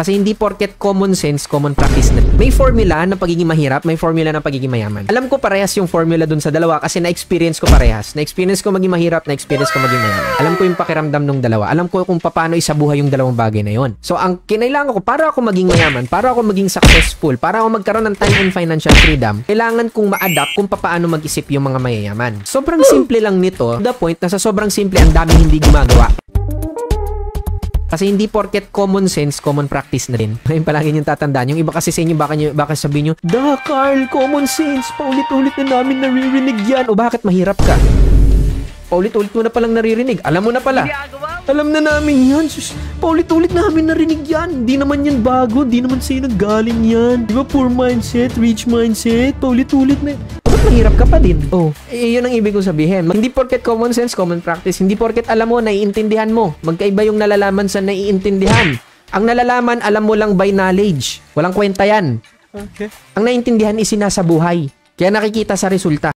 Kasi hindi porket common sense, common practice na. May formula ng pagiging mahirap, may formula ng pagiging mayaman. Alam ko parehas yung formula dun sa dalawa kasi na-experience ko parehas. Na-experience ko maging mahirap, na-experience ko maging mayaman. Alam ko yung pakiramdam ng dalawa. Alam ko kung paano isabuhay yung dalawang bagay na yon. So, ang kinailangan ko, para ako maging mayaman, para ako maging successful, para ako magkaroon ng time and financial freedom, kailangan kong ma-adapt kung paano mag-isip yung mga mayayaman. Sobrang simple lang nito, to the point na sa sobrang simple, ang daming hindi gumagawa. Kasi hindi porket common sense, common practice na din. Ngayon palagi niyong tatandaan. Yung iba kasi sa inyo, baka, nyo, baka sabihin nyo, Da, Carl, common sense. Paulit-ulit na namin naririnig yan. O bakit mahirap ka? Paulit-ulit mo na palang naririnig. Alam mo na pala. Alam na namin yan. Sus, paulit-ulit namin narinig yan. Di naman yan bago. Di naman sa'yo nagaling yan. Di ba poor mindset, rich mindset? Paulit-ulit na Ba't mahirap ka pa din? Oh, eh, yun ang ibig kong sabihin. Hindi porket common sense, common practice. Hindi porket alam mo, naiintindihan mo. Magkaiba yung nalalaman sa naiintindihan. Ang nalalaman, alam mo lang by knowledge. Walang kwenta yan. Okay. Ang naiintindihan is sinasabuhay. Kaya nakikita sa resulta.